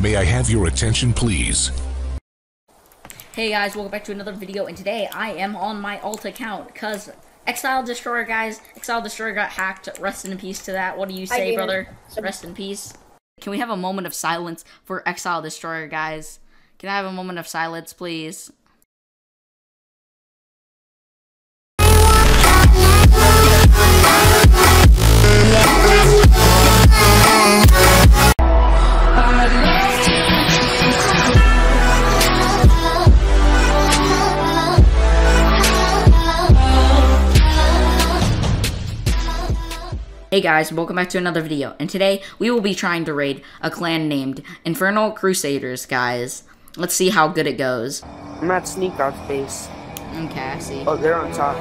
May I have your attention, please? Hey guys, welcome back to another video, and today I am on my alt account, because Exile Destroyer, guys, Exile Destroyer got hacked, rest in peace to that, what do you say, brother? Rest in peace. Can we have a moment of silence for Exile Destroyer, guys? Can I have a moment of silence, please? Hey guys, welcome back to another video, and today we will be trying to raid a clan named Infernal Crusaders, guys. Let's see how good it goes. I'm at Sneak Out's base. Okay, I see. Oh, they're on top.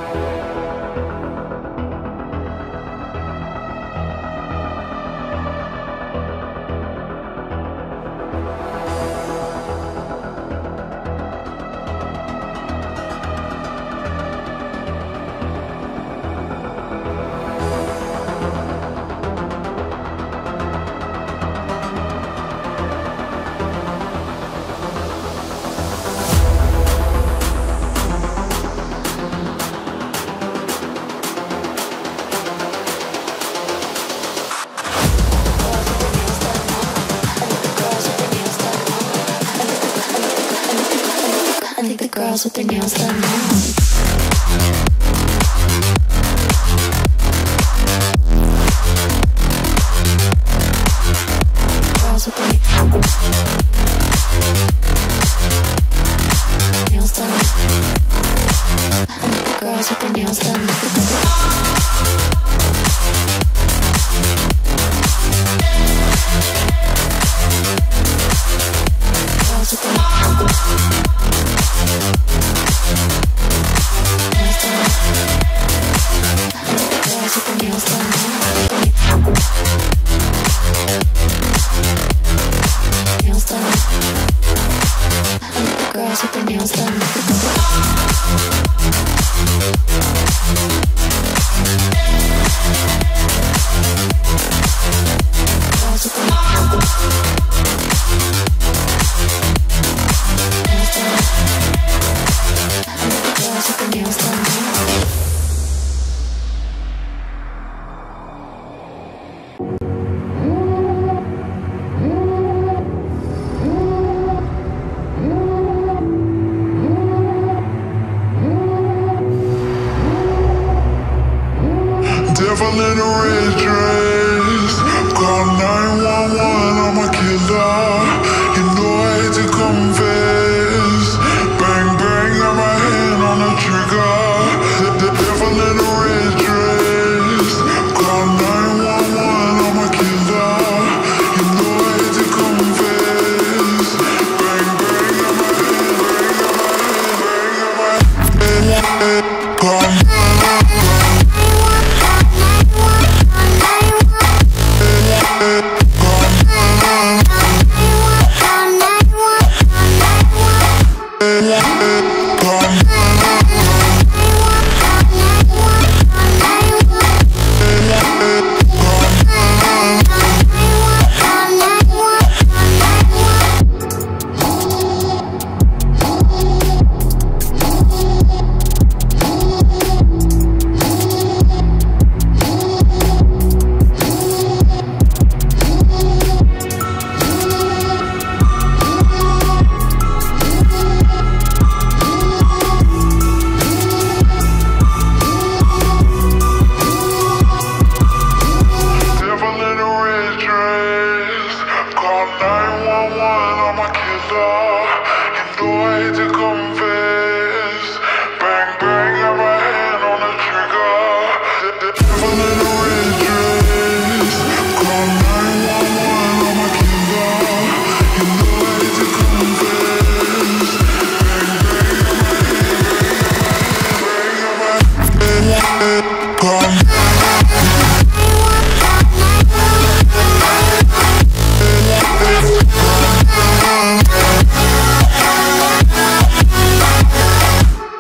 With their nails done now. Bang,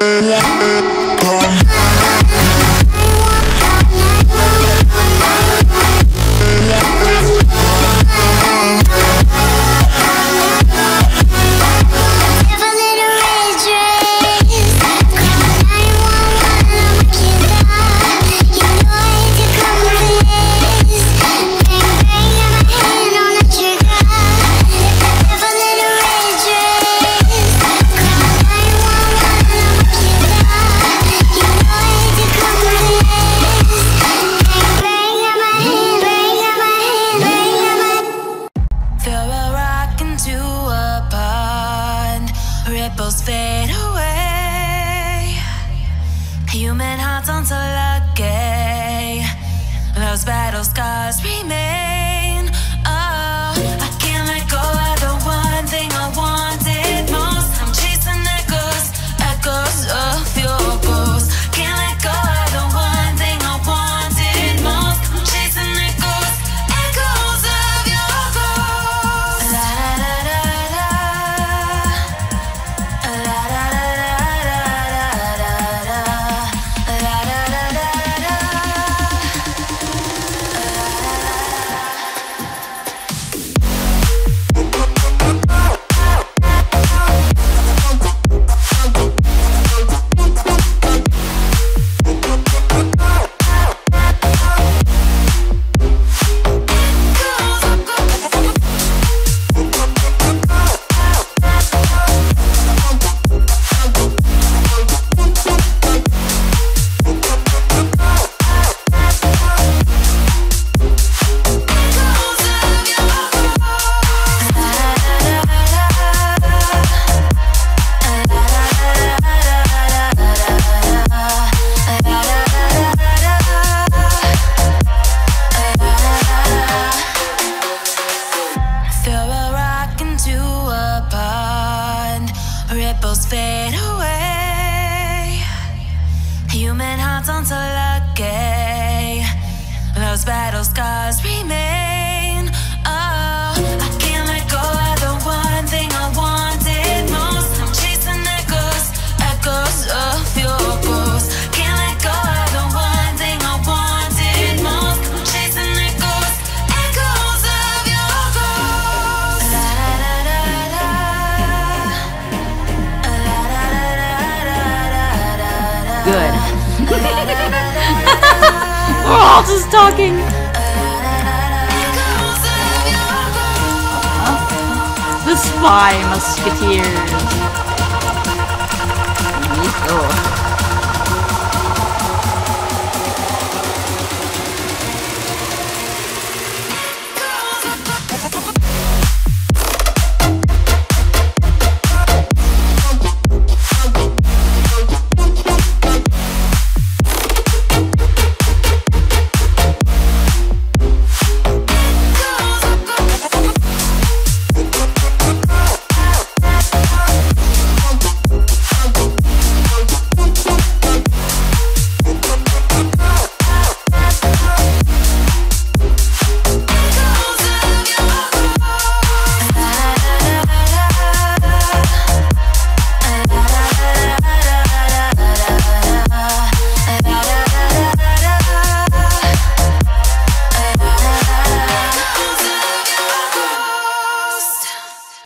Yeah. not until I gay. Those battle scars remain. Those scars remain. Oh, I can't let go of the one thing I wanted most. I'm chasing echoes, echoes of your ghost. Can't let go of the one thing I wanted most. I'm chasing echoes, echoes of your ghost. La da da da da. La da da da da da. Good. We're all just talking. Spy musketeers. Oh.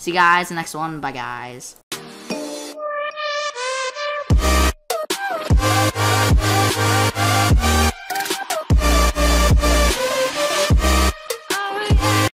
See you guys in the next one. Bye, guys.